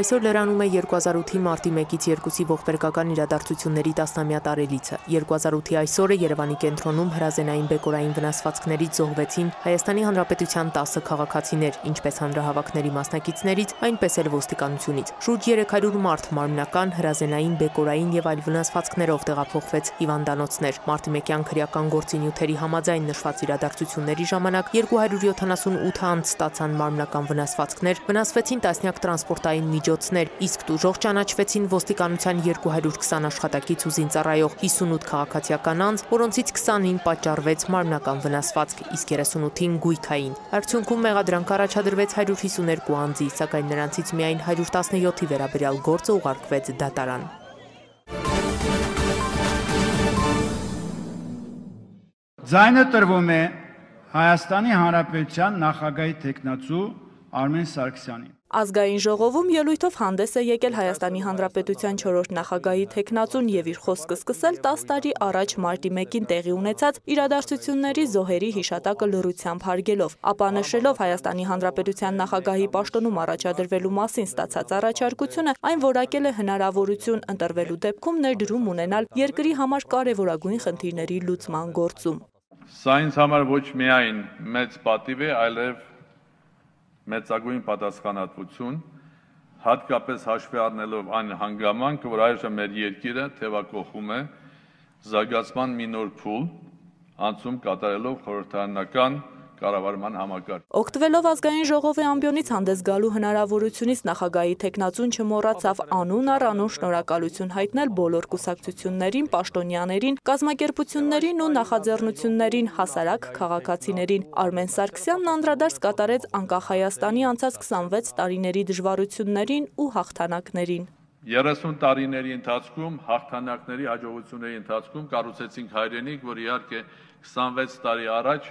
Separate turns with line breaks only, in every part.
Այսօր լրանում է 2008-ի մարտի 1-ից 2-ի ողբերգական իրադարձությունների 10-ամյա տարելիցը։ 2008-ի այսօրը Երևանի կենտրոնում հրազենային բեկորային վնասվածքներից զոհվեցին Հայաստանի Հանրապետության 10 քաղաքացիներ, ինչպես հանրահավաքների մասնակիցներից, այնպես էլ ոստիկանությունից։ Շուրջ 300 մարդ մարմնական, հրազենային, բեկորային եւ այլ վնասվածքներով տեղափոխվեց հիվանդանոցներ։ Մարտի 1-յան քրեական գործինյութերի համաձայն նշված իրադարձությունների ժամանակ 278 անց ստացան մարմնական վնասվածքներ, վնասվեցին տասնյակ տրանսպորտային միջոցներ, իսկ դուժող ճանաչվեցին ոստիկանության 220 աշխատակից ու զինծառայող 58 քաղաքացիական անձ, որոնցից 20-ին պատճառվեց մարմնական վնասվածք, իսկ 38-ին գույքային։ Արդյունքում մեղադրանք առաջադրվեց 152 անձի, սակայն նրանցից միայն 117-ի վերաբերյալ գործը ուղարկվեց դատարան։
Ձայնը տրվում է Հայաստանի Հանրապետության նախագահի տեխնացու Արմեն Սարգսյանին։
Ազգային ժողովում ելույթով հանդես է եկել Հայաստանի Հանրապետության 4-րդ նախագահի տեխնացուն եւ իր խոսքը սկսել 10 տարի առաջ մարտի 1-ին տեղի ունեցած իրադարձությունների զոհերի հիշատակը լրությամբ հարգելով, ապա նշելով Հայաստանի Հանրապետության նախագահի պաշտոնում առաջադրվելու մասին ստացած առաջարկությունը, այն որակել է հնարավորություն ընտրվելու դեպքում ներդրում ունենալ երկրի համար կարևորագույն խնդիրների լուծման գործում։
Սա ինձ համար ոչ միայն մեծ պատիվ է, այլև մեծագույն պատասխանատվություն, հատկապես հաշվի առնելով այն հանգամանքը, որ այժմ մեր երկիրը թևակողում է զարգացման մի նոր փուլ, անցում կատարելով խորհրդարանական կառավարման համակարգ։
Օգտվելով ազգային ժողովի ամբիոնից հանդես գալու հնարավորությունից նախագահի տեխնացուն չմոռացավ անուն առ անուն շնորհակալություն հայտնել բոլոր կուսակցություններին, պաշտոնյաներին, կազմակերպություններին ու նախաձեռնություններին, հասարակ քաղաքացիներին։ Արմեն Սարգսյանն անդրադարձ կատարեց անկախ Հայաստանի անցած 26 տարիների դժվարություններին ու հաղթանակներին։
30 տարիների ընթացքում հաղթանակների հաջողությունների ընթացքում կառուցեցինք հայրենիք, որ իհարկե 26 տարի առաջ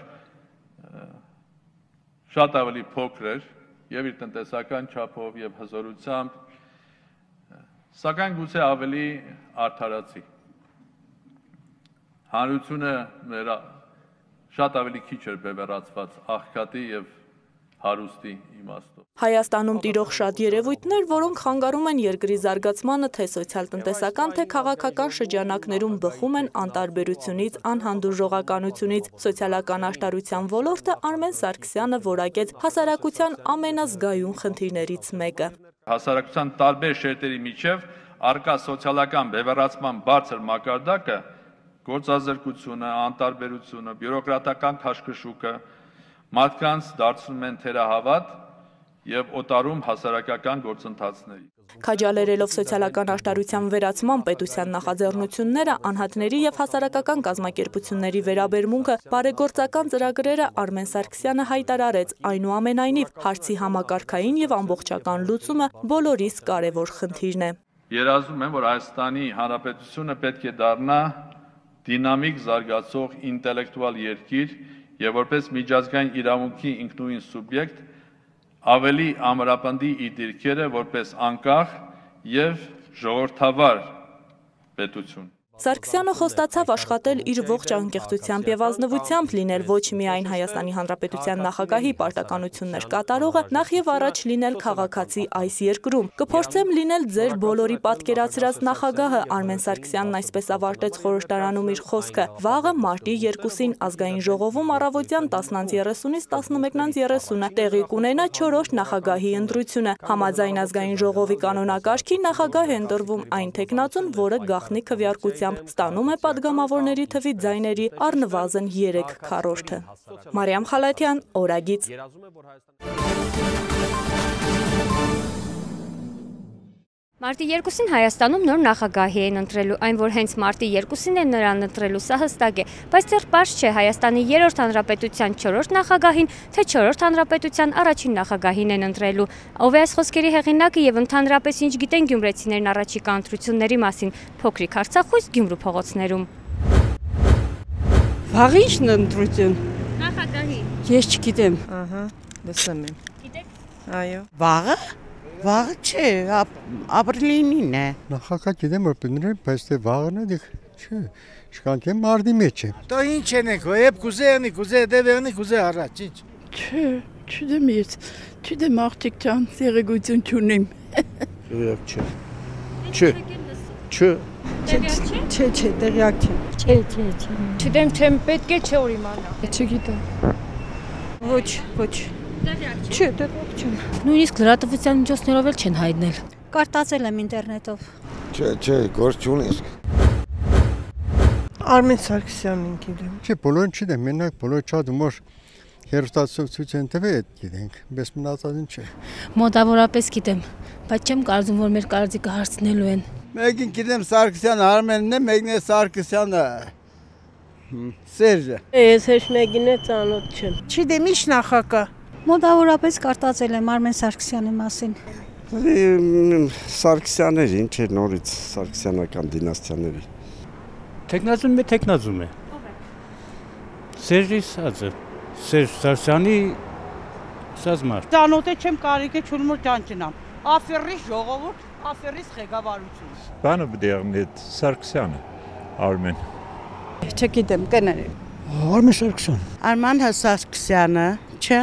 շատ ավելի փոքր էր եւ իր տնտեսական չափով եւ հզորությամբ, սակայն գուցե ավելի արդարացի։ Հանրությունը մեր շատ ավելի քիչ էր բևեռացված աղքատի եւ հարուստի իմաստով։
Հայաստանում տիրող շատ երևույթներ, որոնք խանգարում են երկրի զարգացմանը թե սոցիալ-տնտեսական, թե քաղաքական շրջանակներում բխում են անտարբերությունից, անհանդուրժողականությունից, սոցիալական աշտարության ոլորտը Արմեն Սարգսյանը որակեց հասարակության ամենազգայուն խնդիրներից մեկը։
Հասարակության տարբեր շերտերի միջև արկա սոցիալական բևեռացման բարձր մակարդակը գործազրկությունը, անտարբերությունը, բյուրոկրատական քաշքշուկը, մարդկանց դարձնում են թերահավատ եւ օտարում հասարակական գործընթացների։
Քաջալերելով սոցիալական աշտարության վերացման պետության նախաձեռնությունները, անհատների եւ հասարակական կազմակերպությունների վերաբերմունքը, բարեգործական ծրագրերը Արմեն Սարգսյանը հայտարարեց, այնուամենայնիվ հարցի համակարգային եւ ամբողջական լուծումը բոլորիս կարևոր խնդիրն է։
Երազում եմ, որ Հայաստանի Հանրապետությունը պետք է դառնա դինամիկ զարգացող ինտելեկտուալ երկիր, եւ որպես միջազգային իրավունքի ինքնուրույն սուբյեկտ ավելի ամրապնդի իր դիրքերը որպես անկախ եւ ժողովրդավար պետություն
Սարգսյանը խոստացավ աշխատել իր ողջ անկեղծությամբ եւ ազնվությամբ լինել ոչ միայն Հայաստանի Հանրապետության նախագահի պարտականություններ կատարողը, նախ եւ առաջ լինել քաղաքացի այս երկրում։ Կփորձեմ լինել ձեր բոլորի պատկերացրած նախագահը Արմեն Սարգսյանն այսպես ավարտեց խորհրդարանում իր խոսքը։ Վաղը մարտի 2-ին ազգային ժողովում առավոտյան 10:30-ից 11:30-ը տեղի կունենա 4-րդ նախագահի ընտրությունը։ Համաձայն ազգային ժողովի կանոնակարգի նախագահ է ընտրվում այն տեխնացուն, որը գախնի քվեարկությամբ ներկայությամբ ստանում է падգամավորների թվի ձայների առնվազն 3 քառորդը։ Մարիամ Խալաթյան, Օրագից։
Մարտի 2-ին Հայաստանում նոր նախագահի են ընտրելու, այն որ հենց մարտի 2-ին են նրան ընտրելու, սա հստակ է, բայց դեռ պարզ չէ Հայաստանի 3-րդ հանրապետության 4-րդ նախագահին, թե 4-րդ հանրապետության առաջին նախագահին են ընտրելու։ Ով է այս խոսքերի հեղինակը եւ ընդհանրապես ինչ գիտեն գյումրեցիներն առաջիկա ընտրությունների մասին, փոքրիկ Արցախույս Գյումրու փողոցներում։
Վաղ ի՞նչն ընտրություն։
Նախագահի։
Ես չգիտեմ։
Ահա, լսում եմ։
Գիտեք։
Այո։
Վաղը։ Վաղը չէ, ապրիլինին է։
Նախագահ գիտեմ որ պնդրել, բայց թե վաղն է դիք չէ։ Շկանք եմ մարդի մեջ է։
Դա ինչ են եկո, եփ կուզեանի, կուզե դեվերնի, կուզե առաջ, ինչ։
Չէ, չդեմ ես։ Չդեմ աղջիկ ջան, սերեգություն չունիմ։
Տեղյակ չէ։ Չէ։ Չէ։
Չէ, չէ, տեղյակ չեմ։
Չէ, չէ, չէ։ Չդեմ չեմ պետք է չէ որ իմանա։
Չգիտեմ։ Ոչ, ոչ։ Չէ, տեղյակ չեմ։
Նույնիսկ լրատվության միջոցներով էլ չեն հայտնել։
Կարտացել եմ ինտերնետով։
Չէ, չէ, գործ չունի։
Արմեն Սարգսյանին գիտեմ։
Չէ, բոլորն չգիտեմ, մենակ բոլոր շատ մոր հերոստացություն են տվել այդ գիտենք, բայց մնացածին չէ։
Մոտավորապես գիտեմ, բայց չեմ կարծում, որ մեր կարծիքը հարցնելու են։
Մեկին գիտեմ Սարգսյան Արմենն է, մեկն է Սարգսյանը։ Սերժը։
Ես հեչ մեկին է ծանոթ չեմ։ Չգիտեմ, ի՞նչ նախակա։
Մոտավորապես կարտացել եմ Արմեն Սարգսյանի մասին։
Սարգսյանների, ինչ է նորից Սարգսյանական դինաստիաների։
Տեխնազում է, տեխնազում է։ Սերժի սածը։ Սերժ Սարսյանի սազմար։
Ծանոթ չեմ կարիք է չունեմ որ ճանճնամ։ Աֆերի ժողովուրդ, աֆերից ղեկավարություն։
Բանը բդերն է Սարգսյանը Արմեն։
Չգիտեմ, կներե։
Արմեն Սարգսյան։
Արման Հասարքսյանը, չէ։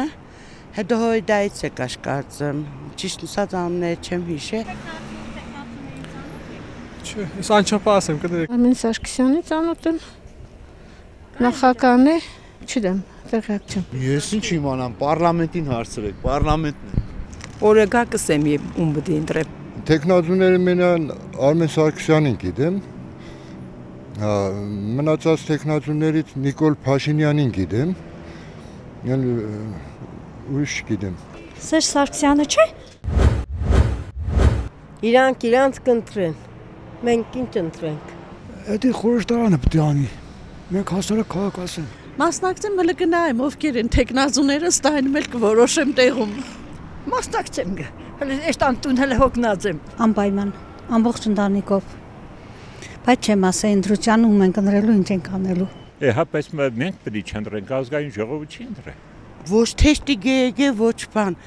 Հետո հոյդայից է կաշկարծեմ։ Ճիշտ ասած անունները չեմ հիշել։
Չէ, ես անչափահաս եմ կներեք։
Արմեն Սարգսյանի ծանոթ եմ։ Նախական է, չգիտեմ, տեղյակ չեմ։
Ես ինչ իմանամ, parlamentin հարցրեք, parlamentin է։
Օրեգա կսեմ եւ ում բդի ընտրեմ։
Տեխնազուները մենան Արմեն Սարգսյանին գիտեմ։ մնացած տեխնազուներից Նիկոլ Փաշինյանին գիտեմ։ Ել ուրիշ գիտեմ։
Սերժ Սարգսյանը չէ։
Իրանք իրանք կընտրեն։ Մենք ինչ ընտրենք։
Դա խորհրդարանը պետք է անի։ Մենք հասարակ քաղաքացին։
Մասնակցեմ հələ գնայեմ ովքեր են տեխնազուները, ստայնում էլ կորոշեմ տեղում։ Մասնակցեմ գա։ Հələ էշտ անտուն հələ հոգնած եմ։
Անպայման, ամբողջ ընտանիքով։ Բայց չեմ ասա ընտրության ում ենք ընտրելու, ինչ ենք անելու։
Է, հա, բայց մենք պետք է չընտրենք ազգային ժողովը չի ընտրե։
Ոչ թեշտիկ եկե, ոչ բան։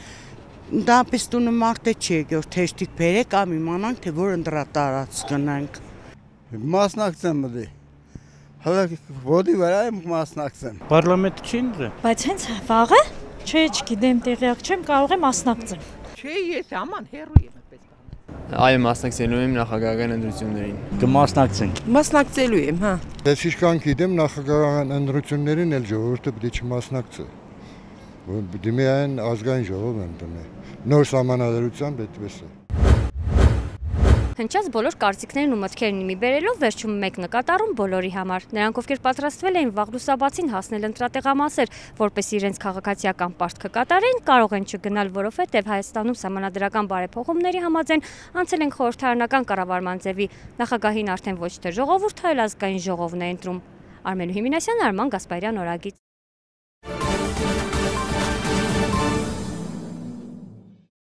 Դապես տունը մարդը չի եկե, որ թեշտիկ բերեք, ամ իմանանք, թե որ ընդրատարած կնանք։
Մասնակցեմ մտի։ Հələ ոդի վրա եմ մասնակցեմ։
Պարլամենտ չի ընտրել։
Բայց հենց վաղը։ Չէ, չգիտեմ, տեղյակ չեմ, կարող եմ մասնակցել։
Չէ, ես աման հերույ եմ այդպես։
Այո, մասնակցելու եմ նախագահական ընտրություններին։
Կմասնակցենք։
Մասնակցելու եմ, հա։
Ես իշքան գիտեմ նախագահական ընտրություններին էլ ժողովուրդը պետք է չմասնակցի։ Միայն ազգային ժողով ընդունի։ Նոր համանadrությամբ այդպես է։
Հնչած բոլոր կարծիքներն ու մտքերն իմի բերելով վերջում մեկ նկատառում բոլորի համար։ Նրանք, ովքեր պատրաստվել էին վաղլուսաբացին հասնել ընտրատեղամասեր, որպես իրենց քաղաքացիական պարտքը կատարեն, կարող են չգնալ, որովհետև Հայաստանում համանadrական բարեփոխումների համաձայն անցել են խորհրդարանական կառավարման ձևի։ Նախագահին արդեն ոչ թե ժողովուրդ, այլ ազգային ժողովն է ընտրում։ Արմենու Հիմինասյան, Արման Գասպարյան, Օրագիծ։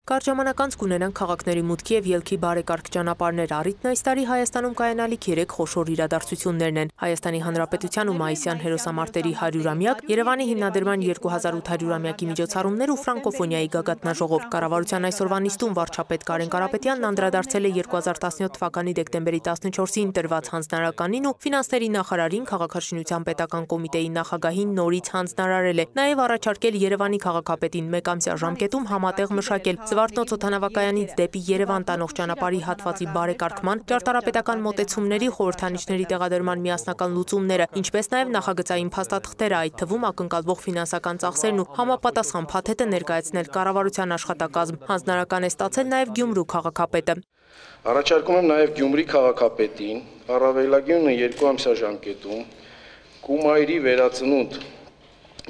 Կարճ ժամանակ կունենան քաղաքների մուտքի եւ ելքի բարեկարգ ճանապարհներ առիթն այս տարի Հայաստանում կայանալիք 3 խոշոր իրադարձություններն են։ Հայաստանի Հանրապետության ու Մայիսյան հերոսամարտերի 100-ամյակ, Երևանի հիմնադրման 2800-ամյակի միջոցառումներ ու ֆրանկոֆոնիայի գագաթնաժողով։ Կառավարության այսօրվա նիստում վարչապետ Կարեն Կարապետյանն անդրադարձել է 2017 թվականի դեկտեմբերի 14-ին տրված հանձնարարականին ու ֆինանսների նախարարին քաղաքաշինության պետական կոմիտեի նախագահին նորից հանձնարարել է։ Նաև առաջարկել Երևանի քաղաքապետին մեկ ամսյա ժամկետում համատեղ մշակել Զվարթնոց օթանավակայանից դեպի Երևան տանող ճանապարհի հատվածի բարեկարգման, ճարտարապետական մոտեցումների, խորհրդանիշների տեղադրման միասնական լուծումները, ինչպես նաև նախագծային փաստաթղթերը, այդ թվում ակնկալվող ֆինանսական ծախսերն ու համապատասխան փաթեթը ներկայացնել կառավարության աշխատակազմ։ Հանձնարարական է ստացել նաև Գյումրու քաղաքապետը։
Առաջարկում եմ նաև Գյումրի քաղաքապետին առավելագույնը երկու ամսյա ժամկետում Կումայրի վերածնունդ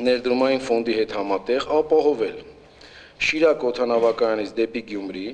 ներդրումային ֆոնդի հետ համատեղ ապահովել Շիրակ օթանավակայանից դեպի Գյումրի,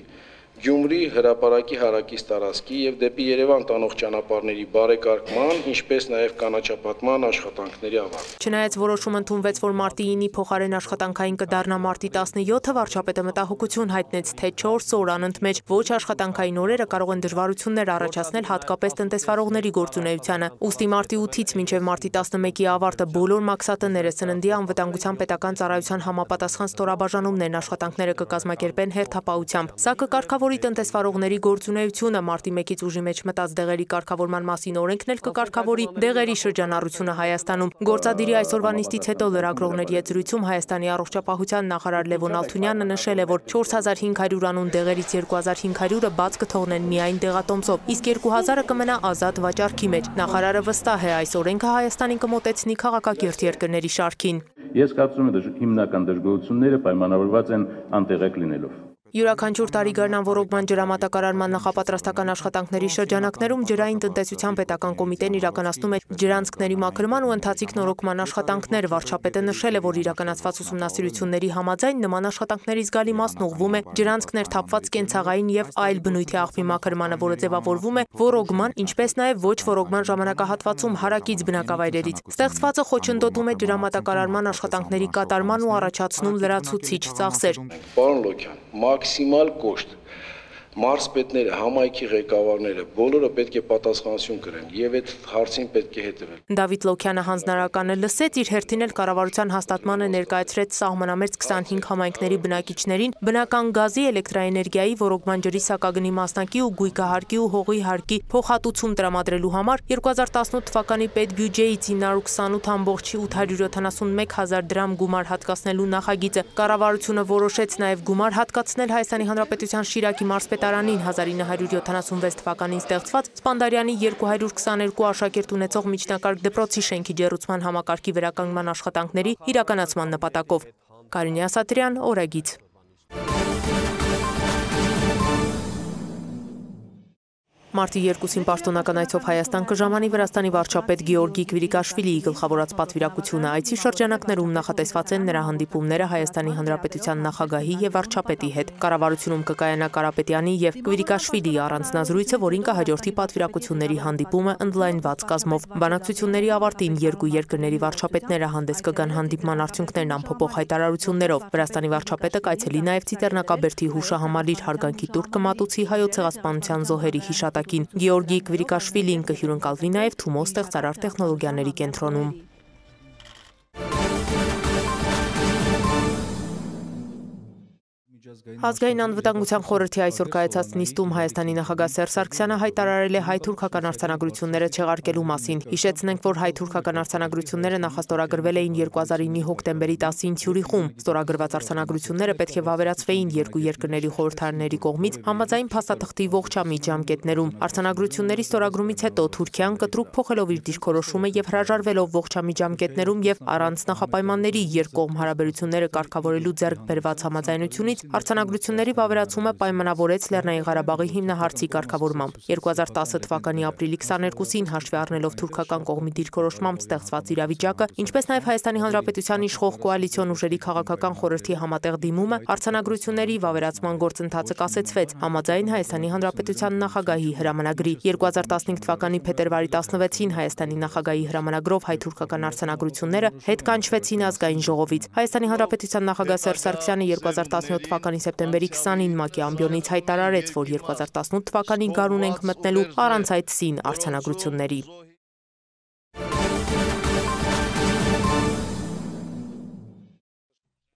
Գյումրի հրապարակի հարակից տարածքի եւ դեպի Երևան տանող ճանապարհների բարեկարգման, ինչպես նաեւ կանաչապատման աշխատանքների ավարտ։
Չնայած որոշում ընդունվեց, որ մարտի 9-ի փոխարեն աշխատանքային կդառնա մարտի 17-ը, վարչապետը մտահոգություն հայտնեց, թե 4 օր անընդմեջ ոչ աշխատանքային օրերը կարող են դժվարություններ առաջացնել հատկապես տնտեսվարողների գործունեությանը։ Ուստի մարտի 8-ից մինչև մարտի 11-ի ավարտը բոլոր մաքսատները սննդի անվտանգության պետական ծառայության համապատասխան ստորաբաժանումներն աշխատանքները կկազմակերպեն հերթապահությամբ։ Սա կկարգավորի Կարգավորի տնտեսվարողների գործունեությունը մարտի 1-ից ուժի մեջ մտած դեղերի կարգավորման մասին օրենքն էլ կկարգավորի դեղերի շրջանառությունը Հայաստանում։ Գործադիրի այսօրվա նիստից հետո լրագրողների հետ զրույցում Հայաստանի առողջապահության նախարար Լևոն Ալթունյանը նշել է, որ 4500 անուն դեղերից 2500-ը բաց կթողնեն միայն դեղատոմսով, իսկ 2000-ը կմնա ազատ վաճառքի մեջ։ Նախարարը վստահ է այս օրենքը Հայաստանին կմոտեցնի քաղաքակիրթ երկրների շարքին։
Ես կարծում եմ հիմնական դժգոհությունները պայմանավորված են անտեղեկ լինելով։
Յուրաքանչյուր տարի գարնան ոռոգման ջրամատակարարման նախապատրաստական աշխատանքների շրջանակներում ջրային տնտեսության պետական կոմիտեն իրականացնում է ջրանցքների մաքրման ու ընթացիկ նորոգման աշխատանքներ։ Վարչապետը նշել է, որ իրականացված ուսումնասիրությունների համաձայն նման աշխատանքների զգալի մասն ուղղվում է ջրանցքներ թափված կենցաղային եւ այլ բնույթի աղբի մաքրմանը, որը ձևավորվում է ոռոգման, ինչպես նաեւ ոչ ոռոգման ժամանակահատվածում հարակից բնակավայրերից։ Ստեղծվածը խոչընդոտում է ջրամատակարարման աշխատանքների կատարման ու առաջացնում լրացուցիչ ծախսեր։
Պարոն Լոքյան, maximal custo. Մարզպետները, համայնքի ղեկավարները բոլորը պետք է պատասխանատվություն կրեն եւ այդ հարցին պետք է հետեւել։
Դավիթ Լոքյանը հանձնարարականը լսեց իր հերթին էլ կառավարության հաստատմանը ներկայացրեց սահմանամերձ 25 համայնքների բնակիչներին բնական գազի, էլեկտրաէներգիայի, ոռոգման ջրի սակագնի մասնակի ու գույքահարկի ու հողի հարկի փոխհատուցում տրամադրելու համար 2018 թվականի պետբյուջեից 928.871 հազար դրամ գումար հատկացնելու նախագիծը կառավարությունը որոշեց նաև գումար հատկացնել Հայաստանի Հանրապետության Շիրակի մարզպետ ավետարանին 1976 թվականին ստեղծված Սպանդարյանի 222 աշակերտ ունեցող միջնակարգ դպրոցի շենքի ջերուցման համակարգի վերականգնման աշխատանքների իրականացման նպատակով։ Կարինե Ասատրյան, Օրագից։ Մարտի 2-ին պաշտոնական այցով Հայաստան կժամանի Վրաստանի վարչապետ Գեորգի Կվիրիկաշվիլիի գլխավորած պատվիրակությունը։ Այցի շրջանակներում նախատեսված են նրա հանդիպումները Հայաստանի Հանրապետության նախագահի եւ վարչապետի հետ։ Կառավարությունում կկայանա Կարապետյանի եւ Կվիրիկաշվիլիի առանձնազրույցը, որին կհաջորդի պատվիրակությունների հանդիպումը ընդլայնված կազմով։ Բանակցությունների ավարտին երկու երկրների վարչապետները հանդես կգան հանդիպման արդյունքներն ամփոփող հայտարարություններով։ Վրաստանի վարչապետը կայցելի նաեւ Ծիտեռնակաբերդի հուշահամալիր հարգանքի տուր կմատուցի հայոց ցեղասպանության զոհերի հիշատակին ժամանակին։ Գեորգի Կվիրիկաշվիլին կհյուրընկալվի նաև Թումո ստեղծարար տեխնոլոգիաների կենտրոնում։ Ազգային անվտանգության խորհրդի այսօր կայացած նիստում Հայաստանի նախագահ Սերժ Սարգսյանը հայտարարել է հայ-թուրքական արձանագրությունները չեղարկելու մասին։ Հիշեցնենք, որ հայ-թուրքական արձանագրությունները նախաստորագրվել էին 2009-ի հոկտեմբերի 10-ին Ցյուրիխում։ Ստորագրված արձանագրությունները պետք է վավերացվեին երկու երկրների խորհրդարանների կողմից համաձայն փաստաթղթի ողջամիտ ժամկետներում։ Արձանագրությունների ստորագրումից հետո Թուրքիան կտրուկ փոխելով իր դիրքորոշումը եւ հրաժարվելով ողջամիտ ժամկետներում եւ առանց նախապայմանների երկկողմ հարաբերությունները կարգավորելու ձեռք բերված համաձայնությունից Արձանագրությունների վավերացումը պայմանավորեց Լեռնային Ղարաբաղի հիմնահարցի կարգավորմամբ։ 2010 թվականի ապրիլի 22-ին հաշվի առնելով թուրքական կողմի դիրքորոշմամբ ստեղծված իրավիճակը, ինչպես նաև Հայաստանի Հանրապետության իշխող կոալիցիոն ուժերի քաղաքական խորհրդի համատեղ դիմումը, արձանագրությունների վավերացման գործընթացը կասեցվեց համաձայն Հայաստանի Հանրապետության նախագահի հրամանագրի 2015 թվականի փետրվարի 16-ին Հայաստանի նախագահի հրամանագրով հայ-թուրքական արձանագրությունները հետ կանչվեցին ազգային ժողովից։ Հայաստանի Հանրապետության նախագահ Սերժ Սարգսյանը 2017 թվականի սեպտեմբերի 20-ին ՄԱԿ-ի ամբիոնից հայտարարեց, որ 2018 թվականին գարուն ենք մտնելու առանց այդ սին արձանագրությունների։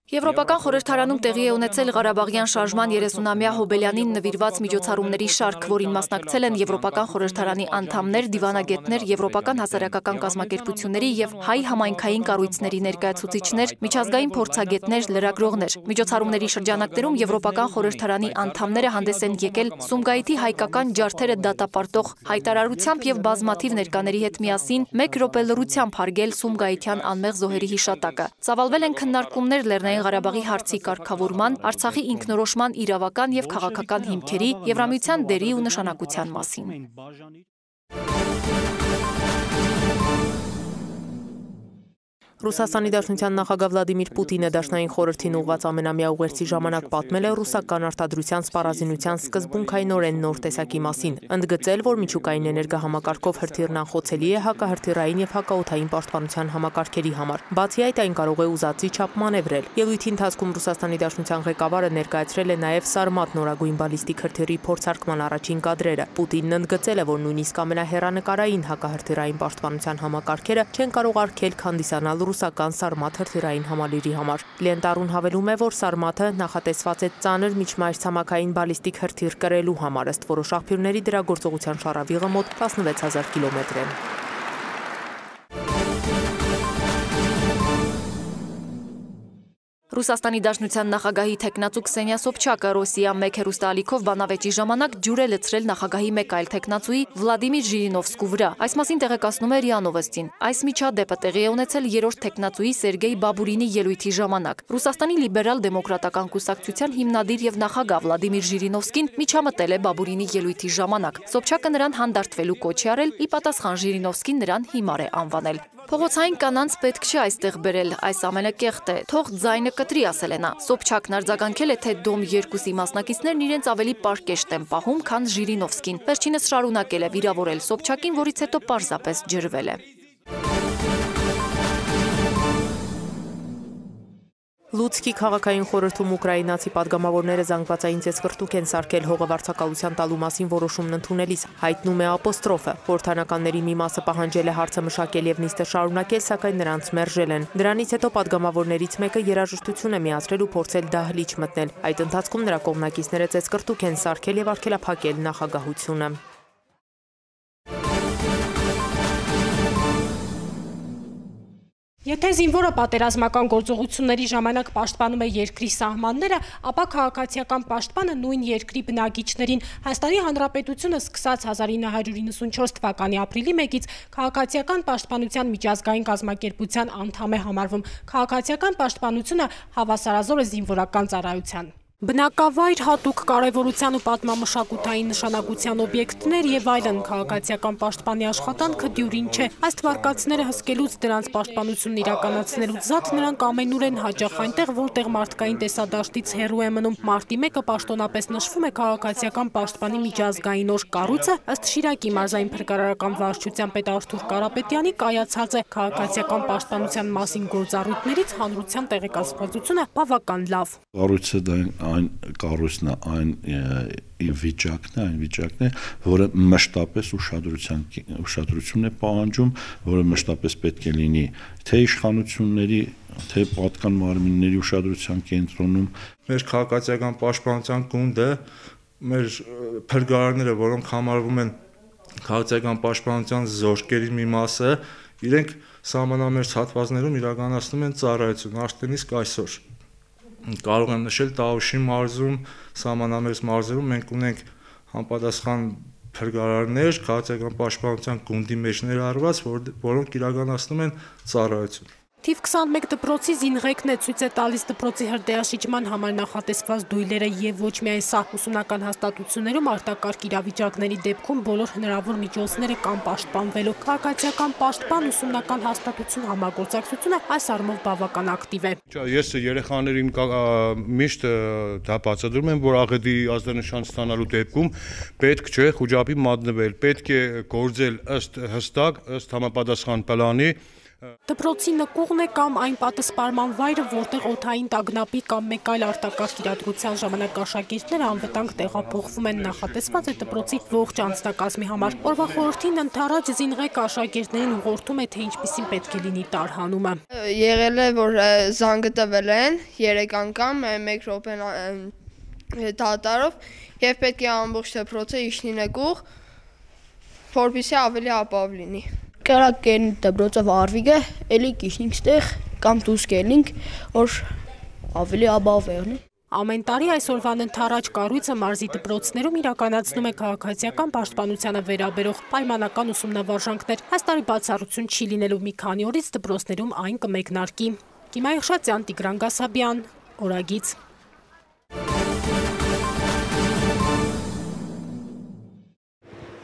Եվրոպական խորհրդարանում տեղի է ունեցել Ղարաբաղյան շարժման 30-ամյա Հոբելյանին նվիրված միջոցառումների շարք, որին մասնակցել են Եվրոպական խորհրդարանի անդամներ, դիվանագետներ, Եվրոպական հասարակական կազմակերպությունների եւ հայ համայնքային կառույցների ներկայացուցիչներ, միջազգային փորձագետներ, լրագրողներ։ Միջոցառումների շրջանակներում Եվրոպական խորհրդարանի անդամները հանդես են եկել Սումգայիթի հայկական ջարդերը դատապարտող հայտարարությամբ եւ բազմաթիվ ներկաների հետ միասին մեկ րոպե լրությամբ հարգել Սումգայիթյան անմեղ զոհերի հիշատակը։ Ծավալվել են քննարկումներ Լեռնային Լեռնային Ղարաբաղի հարցի կարգավորման, Արցախի ինքնորոշման իրավական եւ քաղաքական հիմքերի, Եվրամիության դերի ու նշանակության մասին։
Ռուսաստանի Դաշնության նախագահ Վլադիմիր Պուտինը Դաշնային խորհրդին ուղված ամենամյա ուղերձի ժամանակ պատմել է ռուսական արտադրության սպառազինության սկզբունքայինորեն նոր տեսակի մասին, ընդգծել, որ միջուկային էներգահամակարգով հրթիռն անխոցելի է հակահրթիռային եւ հակաօթային պաշտպանության համակարգերի համար։ Բացի այդ, այն կարող է ուզածի չափ մանևրել։ Ելույթի ընթացքում Ռուսաստանի Դաշնության ղեկավարը ներկայացրել է նաեւ Սարմատ նորագույն բալիստիկ հրթիռի փորձարկման առաջին կադրերը։ Պուտինն ընդգծել է, որ նույնիսկ ամենահեռանկարային հակահրթիռային պաշտպանության համակարգերը չեն կարող արգել քանդիսանալ ռուսական Սարմաթ հրթիռային համալիրի համար։ Լենտարուն հավելում է, որ Սարմաթը նախատեսված է ծանր միջմայրցամաքային բալիստիկ հրթիռ կրելու համար, ըստ որոշ աղբյուրների դրա գործողության շարավիղը մոտ 16000 կիլոմետր է։
Ռուսաստանի Դաշնության նախագահի տեխնացու Քսենիա Սոբչակը Ռոսիա 1 հերոստալիքով բանավեճի ժամանակ ջուր է լցրել նախագահի մեկ այլ տեխնացուի Վլադիմիր Ժիրինովսկու վրա։ Այս մասին տեղեկացնում է ՌԻԱ Նովոստին։ Այս միջադեպը տեղի է ունեցել երրորդ տեխնացուի Սերգեյ Բաբուրինի ելույթի ժամանակ։ Ռուսաստանի լիբերալ դեմոկրատական կուսակցության հիմնադիր եւ նախագահ Վլադիմիր Ժիրինովսկին միջամտել է Բաբուրինի ելույթի ժամանակ։ Սոբչակը նրան հանդարտվելու կոչ է արել, ի պատասխան Ժիրինովսկին նրան հիմար է անվանել։ Փողոցային կանանց պետք չէ այստեղ բերել, այս ամենը կեղտ է։ Թող ձայնը կտրի, ասել է նա։ Սոբչակն արձագանքել է, թե Դոմ 2-ի մասնակիցներն իրենց ավելի պարկեշտ են պահում, քան Ժիրինովսկին։ Վերջինս շարունակել է վիրավորել Սոբչակին, որից հետո պարզապես ջրվել է։
Լուցկի քաղաքային խորհրդում ուկրաինացի падգամավորները զանգվածային ծեսկրտուկ են սարքել հողավարձակալության տալու մասին որոշումն ընդունելիս։ Հայտնում է ապոստրոֆը։ Խորհրդանականների մի մասը պահանջել է հարցը մշակել եւ նիստը շարունակել, սակայն նրանց մերժել են։ Դրանից հետո падգամավորներից մեկը երաժշտություն է միացրել ու փորձել դահլիճ մտնել։ Այդ ընթացքում նրա կողմնակիցները ծեսկրտուկ են սարքել եւ արգելափակել նախագահությունը։
Եթե զինվորը պատերազմական գործողությունների ժամանակ պաշտպանում է երկրի սահմանները, ապա քաղաքացիական պաշտպանը նույն երկրի բնակիչներին Հայաստանի Հանրապետությունը սկսած 1994 թվականի ապրիլի 1-ից քաղաքացիական պաշտպանության միջազգային կազմակերպության անդամ է համարվում։ Քաղաքացիական պաշտպանությունը հավասարազոր է զինվորական ծառայության։ Բնակավայր, հատուկ կարևորության ու պատմամշակութային նշանակության օբյեկտներ եւ այլն քաղաքացիական պաշտպանի աշխատանքը դյուրին չէ։ Այս թվարկածները հսկելուց դրանց պաշտպանությունն իրականացնելուց զատ նրանք ամենուր են հաճախ այնտեղ, որտեղ մարդկային տեսադաշտից հեռու է մնում։ Մարտի 1-ը պաշտոնապես նշվում է քաղաքացիական պաշտպանի միջազգային օր կառույցը, ըստ Շիրակի մարզային փրկարարական վարչության պետ Արթուր Կարապետյանի կայացած է քաղաքացիական պաշտպանության մասին գործառույթներից հանրության տեղեկացվածությունը բավական լավ։
Կառույցը դա այն կառույցն է, այն վիճակն է, այն վիճակն է, որը մշտապես ուշադրության ուշադրություն է պահանջում, որը մշտապես պետք է լինի թե իշխանությունների, թե պատկան մարմինների ուշադրության կենտրոնում։
Մեր քաղաքացիական պաշտպանության գունդը մեր փրկարարները, որոնք համարվում են քաղաքացիական պաշտպանության զորքերի մի մասը, իրենք սահմանամերձ հատվածներում իրականացնում են ծառայություն, արդեն իսկ այսօր կարող եմ նշել Տաուշի մարզում, Սամանամերձ մարզերում մենք ունենք համապատասխան փրկարարներ, քաղաքական պաշտպանության գունդի մեջ ներառված, որ, որոնք իրականացնում են ծառայություն։
Թիվ 21 դպրոցի զինղեկն է ցույց է տալիս դպրոցի հրդեհաշիջման համար նախատեսված դույլերը եւ ոչ միայն սա ուսումնական հաստատություններում արտակարգ իրավիճակների դեպքում բոլոր հնարավոր միջոցները կան պաշտպանվելու քաղաքացիական պաշտպան ուսումնական հաստատություն համագործակցությունը այս առումով բավական ակտիվ է։
Ես երեխաներին միշտ դա բացատրում եմ, որ աղետի ազդանշան ստանալու դեպքում պետք չէ խոճապի մատնվել, պետք է գործել ըստ հստակ, ըստ համապատասխան պլանի
Դպրոցի նկուղն է կամ այն պատասպարման վայրը, որտեղ օթային տագնապի կամ մեկ այլ արտակարգ իրադրության ժամանակ աշակերտները անվտանգ տեղափոխվում են նախատեսված է դպրոցի ողջ անձնակազմի համար։ Օրվա խորհրդին ընթരാճ զինղեկ աշակերտներին ուղղորդում է, թե ինչպիսին պետք է լինի տարհանումը։
Եղել է, որ զանգը տվել են 3 անգամ 1 րոպեն դատարով եւ պետք է ամբողջ դպրոցը իջնի նկուղ, որպեսզի ավելի ապավ լինի
կարակ կեն դպրոցով արվիգը, էլի կիշնինք ստեղ կամ դուս կելինք, որ ավելի աբավ եղնի։
Ամեն տարի այսօրվան ընթառաջ կառույցը մարզի դպրոցներում իրականացնում է քաղաքացիական պաշտպանությանը վերաբերող պայմանական ուսումնավարժանքներ։ Այս տարի բացառություն չի լինելու մի քանի օրից դպրոցներում այն կմեկնարկի։ Կիմա Իղշատյան, Տիգրան Գասաբյան, Օրագից։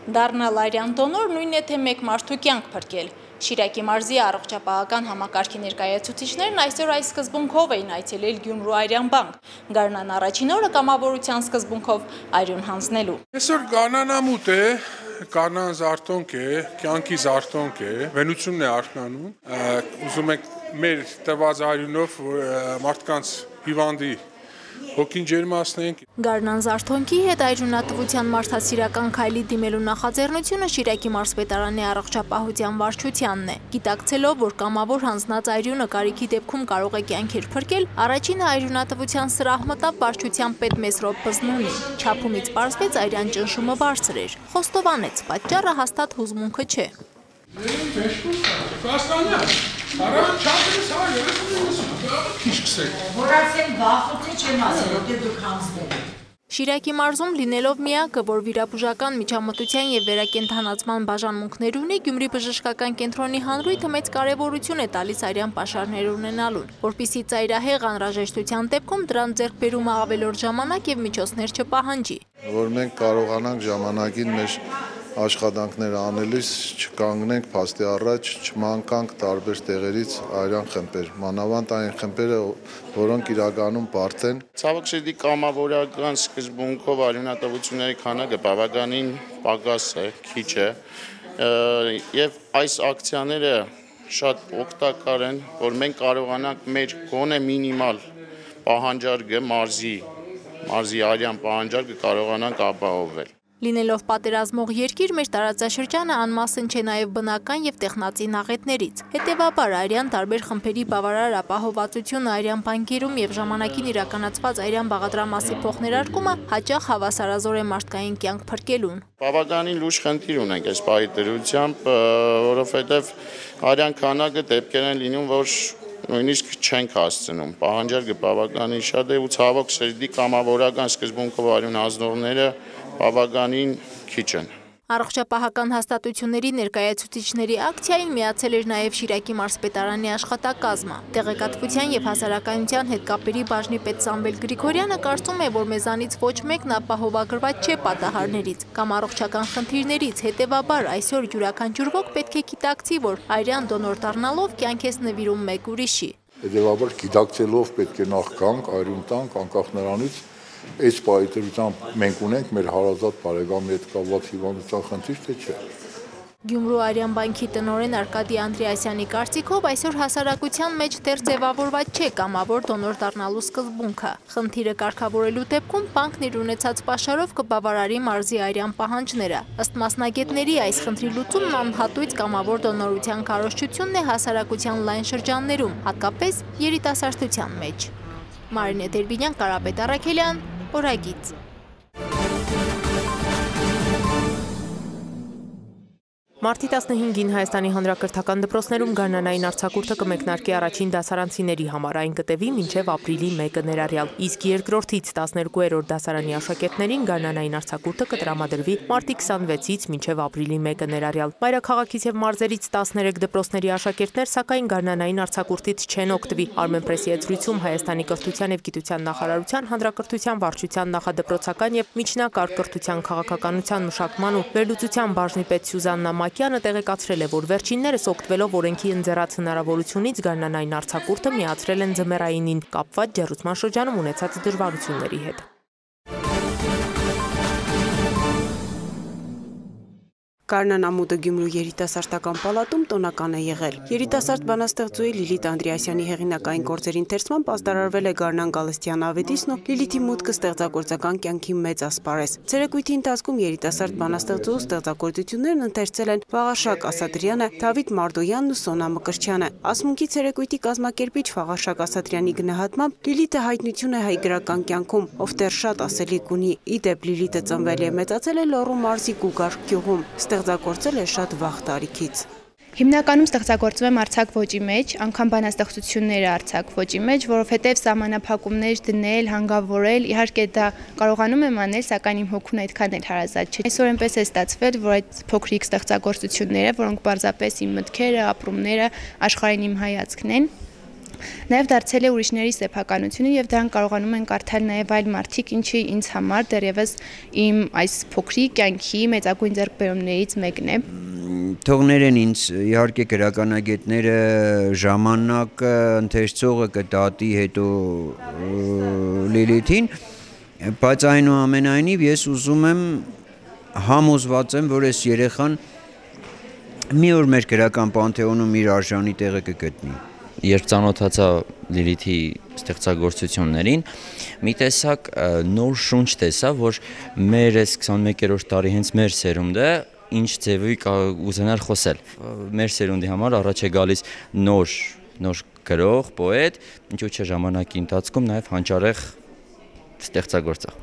Դառնալ արյան դոնոր նույն է թե մեկ մարդու կյանք փրկել։ Շիրակի մարզի առողջապահական համակարգի ներկայացուցիչներն այսօր այս սկզբունքով էին այցելել Գյումրու Արյան բանկ։ Գարնան առաջին օրը կամավորության սկզբունքով այրուն հանձնելու։
Այսօր կանանամուտ է, կանան զարտոնք է, կյանքի զարտոնք է, վենությունն է արթնանում։ Ուզում ենք մեր տված այրունով մարդկանց հիվանդի հոգին ջերմացնենք։
Գարնան Զարթոնքի հետ այժմնատվության մարդասիրական քայլի դիմելու նախաձեռնությունը Շիրակի մարզպետարանի առողջապահության վարչությանն է։ Գիտակցելով, որ կամավոր հանձնած այրյունը կարիքի դեպքում կարող է կյանքեր փրկել, առաջինը այժմնատվության սրահ մտավ վարչության պետ Մեսրոպ Բզնունին։ Չափումից պարզվեց այրյան ճնշումը բարձր էր։ Խոստովանեց, պատճառը հաստատ հուզմունքը չէ։
Ֆաստանյա, առան չափից հա 30 քիչ կսեք։
Որացեն վախոց չեմ ասել, որտեղ դուք հանձնել
Շիրակի մարզում լինելով միակը, որ վիրաբուժական միջամտության եւ վերակենդանացման բաժանմունքներ ունի, Գյումրի բժշկական կենտրոնի հանրույթը մեծ կարևորություն է տալիս արյան պաշարներ ունենալուն, որpիսի ծայրահեղ անհրաժեշտության դեպքում դրան ձեռքբերումը ավելորդ ժամանակ եւ միջոցներ չպահանջի։
Որ մենք կարողանանք ժամանակին մեր աշխատանքները անելիս չկանգնենք փաստի առաջ, չմանկանք տարբեր տեղերից այրան խմբեր, մանավանդ այն խմբերը, որոնք իրականում բարդ են։
Ցավոք սրտի կամավորական սկզբունքով արյունատվությունների քանակը բավականին պակաս է, քիչ է, եւ այս ակցիաները շատ օգտակար են, որ մենք կարողանանք մեր գոնե մինիմալ պահանջարկը մարզի մարզի արյան պահանջարկը կարողանանք ապահովել։
Լինելով պատերազմող երկիր, մեր տարածաշրջանը անմասն չէ նաև բնական եւ տեխնացի նաղետներից։ Հետևաբար արյան տարբեր խմբերի բավարար ապահովվածությունը արյան բանկերում եւ ժամանակին իրականացված արյան բաղադրամասի փոխներարկումը հաճախ հավասարազոր է մարդկային կյանք փրկելուն։
Բավականին լուրջ խնդիր ունենք այս պահի դրությամբ, որովհետեւ արյան քանակը դեպքեր են լինում, որ նույնիսկ չենք հասցնում։ Պահանջարկը բավականին շատ է ու ցավոք սրտի կամավորական սկզբունքով արյուն ազնողները բավականին քիչ են։
Առողջապահական հաստատությունների ներկայացուցիչների ակցիային միացել էր նաև Շիրակի մարզպետարանի աշխատակազմը։ Տեղեկատվության եւ հասարակայնության հետ կապերի բաժնի պետ Սամվել Գրիգորյանը կարծում է, որ մեզանից ոչ մեկն ապահովագրված չէ պատահարներից կամ առողջական խնդիրներից, հետեւաբար այսօր յուրաքանչյուր ոք պետք է գիտակցի, որ այրան դոնոր դառնալով կյանք ես նվիրում մեկ ուրիշի։
Հետևաբար գիտակցելով պետք է նախ կանք, այրում տանք, անկախ նրանից այս պայթերությամբ մենք ունենք մեր հարազատ բարեկամի հետ կապված հիվանդության խնդիր թե չէ։
Գյումրու Արյան բանկի տնորեն Արկադի Անդրեասյանի կարծիքով այսօր հասարակության մեջ դեռ ձևավորված չէ կամավոր դոնոր դառնալու սկզբունքը։ Խնդիրը կարգավորելու դեպքում բանկն իր ունեցած պաշարով կբավարարի մարզի արյան պահանջները։ Ըստ մասնագետների այս խնդրի լուծումն անհատույց կամավոր դոնորության քարոշչությունն է հասարակության լայն շրջաններում, հատկապես երիտասարդության մեջ։ Մարինե Դերբինյան, Կարապետ Արաքելյան, Օրագից։
Մարտի 15-ին Հայաստանի հանրակրթական դպրոցներում գարնանային արձակուրդը կմեկնարկի առաջին դասարանցիների համար, այն կտևի մինչև ապրիլի 1-ը ներառյալ։ Իսկ երկրորդից 12-րդ դասարանի աշակերտներին գարնանային արձակուրդը կտրամադրվի մարտի 26-ից մինչև ապրիլի 1-ը ներառյալ։ Մայրաքաղաքից եւ մարզերից 13 դպրոցների աշակերտներ սակայն գարնանային արձակուրդից չեն օգտվի։ Արմենպրեսի եզրույցում Հայաստանի կրթության եւ գիտության նախարարության հանրակրթության վարչության նախադպրոցական եւ միջնակարգ կրթության քաղաքականության մշակման ու վերլուծության բաժնի պետ Սյուզաննա Նամակյանը տեղեկացրել է, որ վերջիններս օգտվելով օրենքի ընձեռած հնարավորությունից գարնանային արձակուրդը միացրել են ձմեռայինին կապված ջեռուցման շրջանում ունեցած դժվարությունների հետ։
Կարնան ամուտը Գյումրու երիտասարդական պալատում տոնական է եղել։ Երիտասարդ բանաստեղծուի Լիլիթ Անդրեասյանի հեղինակային գործերի ընթերցման պաստարարվել է Գարնան Գալստյան ավետիսն ու Լիլիթի մուտքը ստեղծագործական կյանքի մեծ ասպարեզ։ Ցերեկույթի ընթացքում երիտասարդ բանաստեղծու ստեղծագործություններն ընթերցել են Վաղաշակ Ասատրյանը, Դավիթ Մարդոյանն ու Սոնա Մկրչյանը։ Ասմունքի ցերեկույթի կազմակերպիչ Վաղաշակ Ասատրյանի գնահատմամբ Լիլիթը հայտնություն է հայ գրական կյանքում, ով դեռ շատ ասելիք ունի։ Իդեպ Լիլիթը ծնվել է մեծացել է Լոռու մարզի Գուգար գյուղում ստեղծագործել է շատ վաղ տարիքից։
Հիմնականում ստեղծագործում եմ արցակ ոճի մեջ, անգամ բանաստեղծությունները արցակ ոճի մեջ, որովհետև սահմանափակումներ դնել, հանգավորել, իհարկե դա կարողանում եմ անել, սակայն իմ հոգուն այդքան էլ հարազատ չէ։ Այսօր այնպես է ստացվել, որ այդ փոքրիկ ստեղծագործությունները, որոնք պարզապես իմ մտքերը, ապրումները, աշխարհին իմ հայացքն են, Նաև դարձել է ուրիշների սեփականությունը եւ դրան կարողանում են կարդալ նաև այլ մարդիկ, ինչի ինձ համար դեռևս իմ այս փոքրիկ կյանքի մեծագույն ձեռքբերումներից մեկն է
թողներ են ինձ իհարկե գրականագետները ժամանակը ընթերցողը կդատի հետո Լիլիթին բայց այնուամենայնիվ ես ուզում եմ համոզված եմ որ այս երեխան մի օր մեր գրական պանթեոնում իր արժանի տեղը կգտնի
երբ ծանոթացա
Լիլիթի ստեղծագործություններին, մի տեսակ նոր շունչ տեսա, որ մեր այս 21-րդ տարի հենց մեր սերունդը ինչ ձևի ուզենար խոսել։ Մեր սերունդի համար առաջ է գալիս նոր նոր գրող, պոետ, ինչու՞ չէ ժամանակի ընթացքում նաև հանճարեղ ստեղծագործող։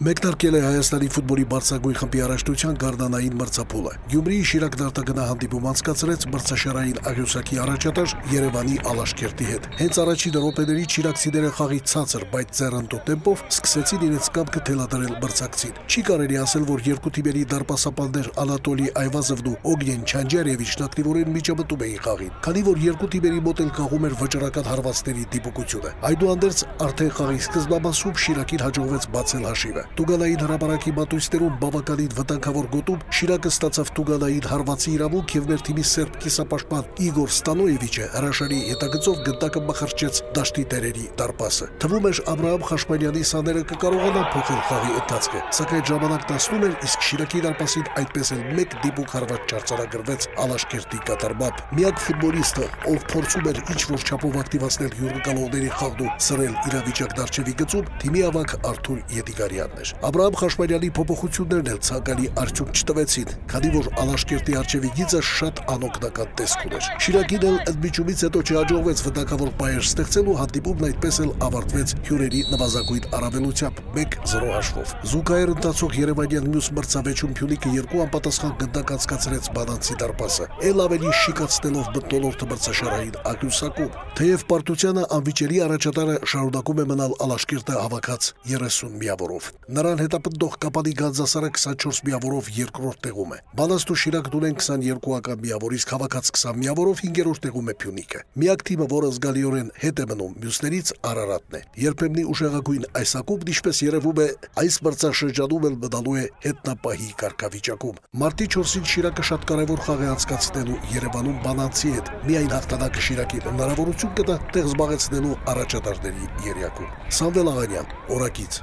Մեկնարկել է Հայաստանի ֆուտբոլի բարձրագույն խմբի առաջնության Գարդանային մրցափոլը։ Գյումրիի Շիրակ դարտագնա հանդիպում անցկացրեց մրցաշարային աղյուսակի առաջատար Երևանի Ալաշկերտի հետ։ Հենց առաջին րոպեների Շիրակցիները խաղի ցածր, բայց ձեռնտու տեմպով սկսեցին իրենց կամքը թելադրել մրցակցին։ Չի կարելի ասել, որ երկու թիմերի դարպասապաններ Անատոլի Այվազովն ու Օգնեն Չանջարևիչն ակտիվորեն միջամտում էին խաղին, քանի որ երկու թիմերի մոտ էլ կաղում էր վճռական հարվածների դիպուկությունը։ Այդուհանդերձ արդեն խաղի սկզբամասում Շիրակին հաջողվեց բացել հաշիվը։ Տուգալային հրապարակի մատույցներում բավականին վտանգավոր գոտում Շիրակը ստացավ Տուգալային հարվածի իրավունք եւ ներթիմի սերբ կիսապաշտպան Իգոր Ստանոևիչը հրաշալի հետագծով գնդակը մխրճեց դաշտի տերերի դարպասը։ Թվում էր Աբրահամ Խաշմալյանի սաները կկարողանան փոխել խաղի ընթացքը, սակայն ժամանակն ասնում էր, իսկ Շիրակի դարպասին այդպես էլ մեկ դիպուկ հարված չարծարագրվեց Ալաշկերտի կատարմամբ։ Միակ ֆուտբոլիստը, ով փորձում էր ինչ-որ չափով ակտիվացնել հյուրընկալողների խաղն ու սրել իրավիճակ դարչևի գծում, թիմի ավակ Արթուր Եդիգարյանն էր։ Աբրահամ Խաշմարյանի փոփոխություններն էլ ցանկալի արդյունք չտվեցին, քանի որ Ալաշկերտի արչևի գիծը շատ անօգնական տեսք ուներ։ Շիրակին էլ ընդմիջումից հետո չհաջողվեց վտակավոր պայեր ստեղծել ու հանդիպումն այդպես էլ ավարտվեց հյուրերի նվազագույն առավելությամբ 1-0 հաշվով։ Զուգահեռ ընթացող Երևանյան մյուս մրցավեճում Փյունիկը երկու անպատասխան գնդակ անցկացրեց Բանանցի դարպասը, ել ավելի շիկացնելով մտնոլորտը մրցաշարային ակյուսակում։ Թեև Պարտությանը անվիճելի առաջատարը շարունակում է մնալ Ալաշկերտը հավաքած 30 միավորով։ Նրան հետապնդող Կապանի Գանձասարը 24 միավորով երկրորդ տեղում է։ Բալաստու Շիրակ դունեն 22-ական միավորից հավաքած 20 միավորով 5-րդ տեղում է Փյունիկը։ Միակ թիմը, որը զգալիորեն հետ է մնում մյուսներից Արարատն է։ Երբեմնի ուշեղագույն այս ակումբն ինչպես երևում է, այս մրցաշրջանում էլ մնալու է հետնապահի կարգավիճակում։ Մարտի 4-ին Շիրակը շատ կարևոր խաղ է անցկացնելու Երևանում Բանանցի հետ։ Միայն հաղթանակը Շիրակին հնարավորություն կտա տեղ զբաղեցնելու առաջատարների երյակում։ Սամվել Աղանյան, Օրակից